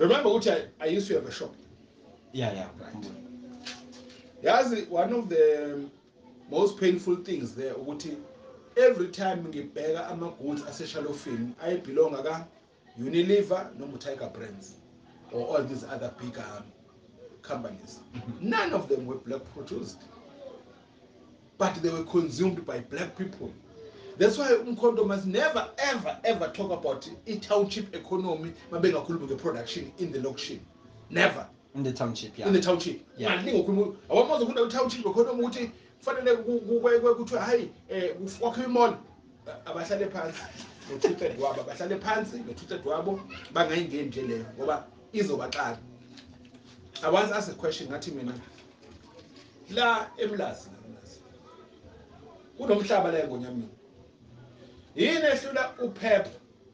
remember which I, i used to have a shop. Yeah yeah Right. yazi one of the most painful things there ukuthi every time ngibheka ama-goods aseshalofini ayebhilonga ka-unilever noma u-tiger brands or all these other big um, companies. None of them were black produced but they were consumed by black people that's why umkhonto must never ever ever talk about i-township economy mabengakhulumi nge-production in the location. Never. In the township yeah. In the township. Yeah. ungalinga ukhuluma awamazi ukufunda i-township economy ukuthi kufanele ku- ku- kwe- kwe- kuthiwe hayi um kwakhiwe imall. Abahlale phansi no-two third wabo abahlale phansi no-two third wabo bangayingeni nje leyo ngoba izobaqala i once ask a question ngathi mina la emlazi la emlazi kunomhlaba la engonyamini yini ehlula uphep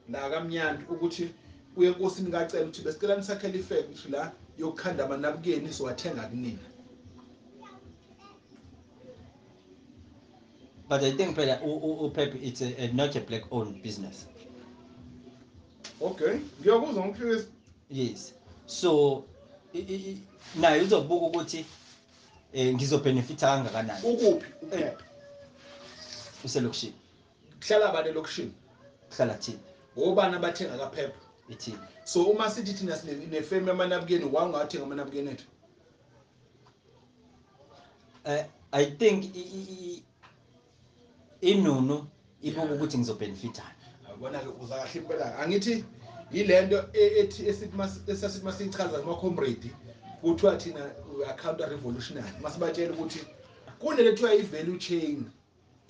la kamnyanti ukuthi uye enkosini kacela ukuthi besicela nisakhele ifektri la yokukhanda amanabukeni siwathenga kunina? But i think phela u- u- upep it's a, a, not a black owned business. Okay. Ngiyakuzwa ngomhlekisi yes. So i- i- i- naye uzobuka ukuthi um ngizobhenefitha kangakanani? Ukuphi uphep uselokishini. Kuhlala bani elokishini kuhlala thina. Obani abathenga kaphep ithina so uma sithi thina sinefemu yamanabukeni wangathenga amanabukeni ethu? Um i think i- i- i- inunu ibuka ukuthi ngizobhenefithani abona-ke uza kahle impela. Angithi yile nto e- ethi esithi mas- esasithi masiyichaza kuma-comrade kuthiwa thina we-counter revolutionary. Masibatshela ukuthi kunele kuthiwa i-value chain.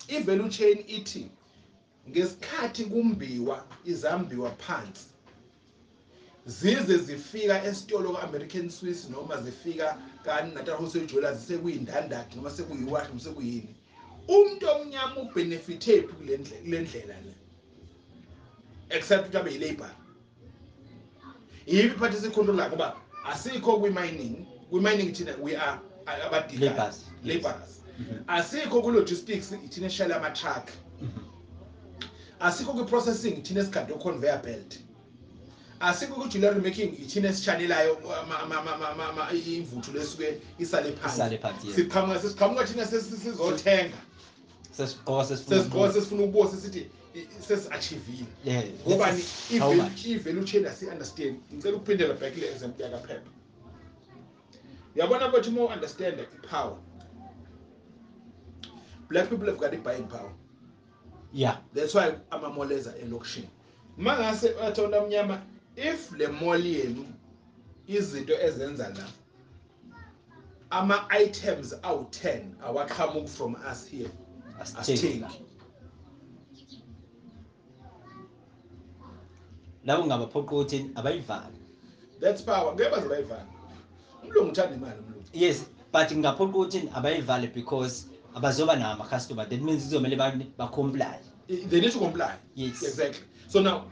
I-value chain ithi ngesikhathi kumbiwa izambiwa phansi. Zize zifika esitolo ka-american swiss noma zifika ka-natal wholesale jewelers sekuyindandadi noma sekuyiwashi noma sekuyini. Umuntu omnyama ubhenefithe phi kule ndle- kule ndlela le? Except ukuthi abe yi-labor yibi iphathi esikhontrolayo ngoba asikho kwi-mining kwi-mining thina we are abadiggers Labourers, yes. laborers Mhm. asikho kwi-logistics thina eshayela ama-truck. asikho kwi-processing thina esigade uconveyor belt. Asikho kwi-jewelry making yithina esitshanelayo uh, imvuthu lesuke isale phansi. Siqhamuka thina sizothenga sesigqoka sesifuna ukubuka sesithi sesi-achievile. Ngobani i-value chain asi-understand ngicela ukuphindela back le example yakaphepha uyabona kwethu uma u-understanda ipower black people have got i-buying power. Yeah. That's why amamoleza elokishini. Uma ngase athonda mnyama if le mall yenu izinto ezenza la ama-items awu-10 awaqhamuki from us here asithengi asithengi labo ngabaphoqa ukuthi abayivali. That's power. Ngeke baze bayivale. Umlungu uthanda imali umlungu. Yes but ngingaphoqa ukuthi abayivale because abazoba nawo ama-customer that means kuzomele ba- bacomply. They need to comply. Yes. exactly. So now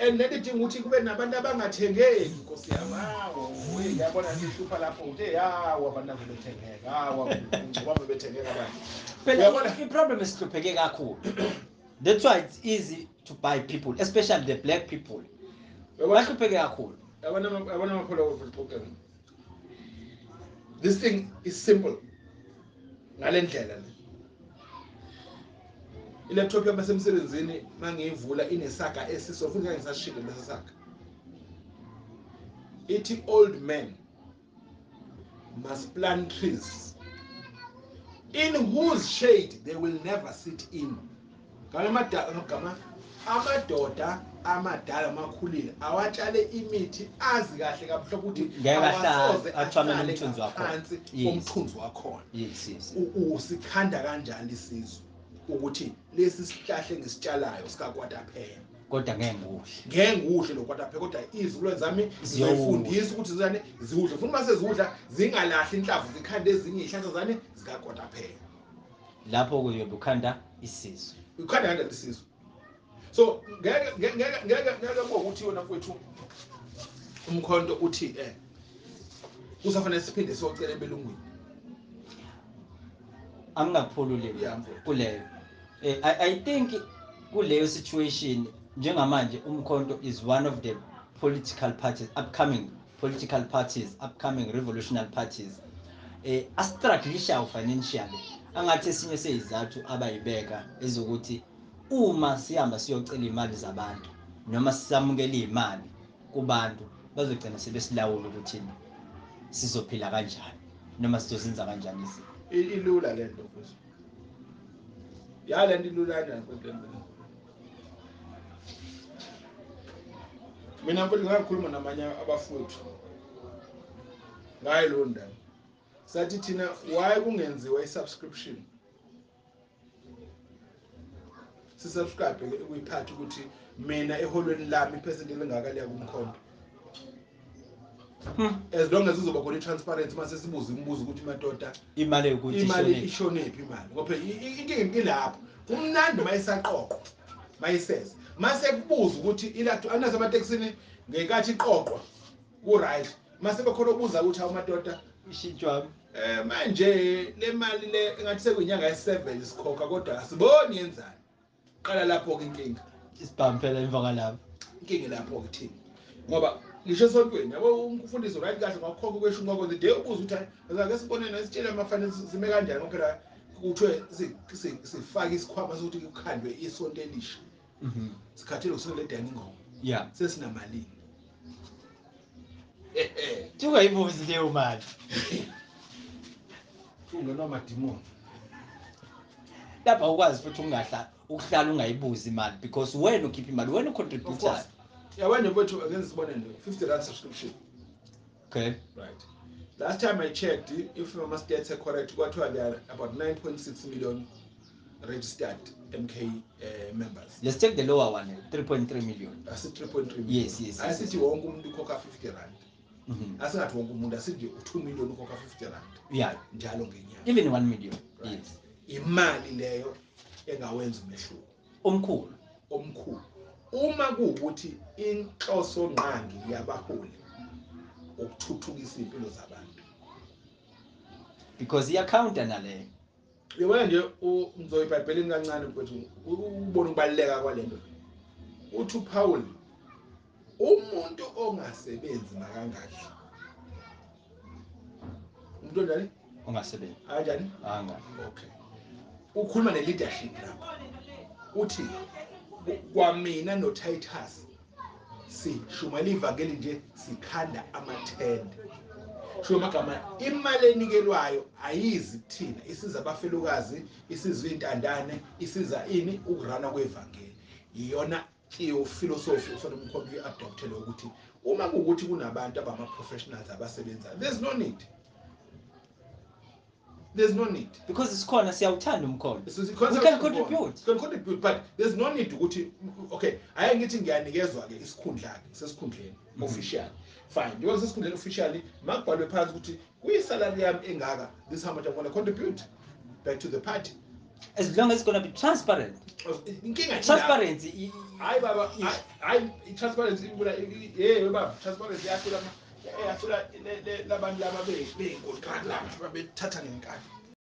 and nedidinga ukuthi kube nabantu abangathengeki nkosi yami. Hawo we ngiyabona sihlupha lapho uthe hawo abantu ave bethengeka hawo ngicabanga bethengeka abantu. Phela Uyabona? i- i-problem esihlupheke kakhulu. That's why it's easy to buy people especially the black people. Uyabona? bahlupheke kakhulu. Yabona ama- yabona amaphola okuxoxela this thing is simple. Ngale ndlela le ilaptop yami esemsebenzini mangiyivula inesaga esiso futhi ngisashilo lesi saga. Ithi old men must plant trees. In whose shade they will never sit in. Ngamagama amadoda amadala amakhulile awatshale imithi azi kahle kabuhle ukuthi Ngeke ahlale, awasoze athwamele ahlale umthunzi wakhona. usikhanda kanjani isizwe? Ukuthi lesi sihlahla engisitshalayo sikakwataphela. Kodwa ngeke ngiwuhle ngeke ngiwuhle lo kwataphela kodwa izilwane zami ziyifundisa ukuthi zizane ziwudle futhi uma sezidla zingalahli inhlamvu zikhande ezinye iy'hlahla zane zikakwataphela. Lapho kuyobe ukhanda isizwe ukhanda kanjani isizwe so ngeke ngeke ngeke ngeke ukuthi yona mfowethu umkhonto uthi eh kusafanele siphinde siyocela ebelungwini. Angingakuphululi Yeah, mfowethu. kuleyo. Eh, I, i think kuleyo situation njengamanje umkhonto is one of the political parties upcoming political parties upcoming revolutionary parties. Eh astruglisha financially. Angathi esinye seyizathu abayibeka ezokuthi uma sihamba siyocela imali zabantu noma sisamukela imali kubantu bazogcina sebesilawula ukuthi sizophila kanjani noma sizozenza kanjani izinto. I- ilula le nto futhi ya le nto ilula kanjani futhi le nto le? mina mfowethu ngakhuluma namanye abafowethu ngayo leyo ndaba sathi thina why kungenziwa i-subscription sisubscribe kuyiphatha ukuthi mina eholweni lami iphesenti elingaka liya kumkhomba Hmm. As long as uzoba khona i-transparency mase sibuza imibuzo ukuthi madoda imali yokuthi imali ishone ishonephi imali. Ngoba i- i- inkinga ilapho kumnandi mayisaqoqwa mayiseza mase kubuza ukuthi ilathu anazo amatekisini ngenkathi iqoqwa ku-right. Mase bekhona ubuza ukuthi hawu madoda ishintshwa um manje le mali le engathi sekuyinyanga ye-seven sikhokha kodwa asiboni yenzani. Qala lapho-ke inkinga. Isibhampela emva kwalapho. Inkinga lapho-ke thina. Ngoba ngisho esontweni yabo umfundisi right kahle ngakukhokha kweshumi kwakho the day ubuza ukuthi hayi ake sibonene sitshele amafane zime kanjani ngoba phela kuthiwe si- si- sifake isikhwama sokuthi kukhandwe isonto elisha. Mhm. sikhathele kuseledani ingoma yeah sesinamalini. Tungayibuzi leyo mali. Ungenamadimoni. Lapha ukwazi futhi ungahla ukuhlala ungayibuzi imali because wena ukhipha imali wena ucontributor course yabanye bethu akenze sibonene 50 rand subscription. Okay. Right. Last time i checked if my stats are correct kwathiwa there are about 9.6 million registered mk uh, members. Let's take the lower one 3.3 million. Asi 3.3 Yes, yes, yes, asithi wonke umuntu ukhokha 50 rand. Asingathi wonke umuntu asithi 2 million ukhokha 50 rand. Yeah. Njalo ngenyanga. Even 1 million Right. yes. Imali leyo engawenza umehluko. Omkhulu. Omkhulu uma kuwukuthi inhloso nqangi yabaholi ukuthuthukisa impilo zabantu. Because iyacounta naleyo yabona nje u- ngizoyibhayibheleni kancane mfethu u- ubone ukubaluleka kwalento uthi uPaul umuntu ongasebenzi makangahle umuntu onjani? Ongasebenzi. Kanjani anga okay. Ukhuluma ne-leadership lapha. Uthi kwamina notitus. Sishumayela ivangeli nje sikhanda amathende. Sho amagama imali enikelwayo ayizi kuthina isiza abafelokazi isiza iy'ntandane isiza ini ukurana kwevangeli. Iyona filosofi ofanele umkhomba uyi-adoptele ukuthi uma kuwukuthi kunabantu abama-professionals abasebenzayo there's no need. There's no need because sikhona siyawuthanda concept can contribute. Can contribute, but there's no need ukuthi okay, ake ngithi ngiyanikezwa ke isikhundla ke sesikhundleni Mhm. official. Fine. Njengoba sesikhundleni officially, makubhalwe phansi ukuthi kuyisalary yami engaka, this is how much I'm going to contribute back to the party. as long as it's gonna be transparent Inkinga transparency Hayi baba, hayi- hayi i-transparency ibula hey baba, transparency Yeah, so that, that, that, that, that, that, that, that, that, that, that, the that,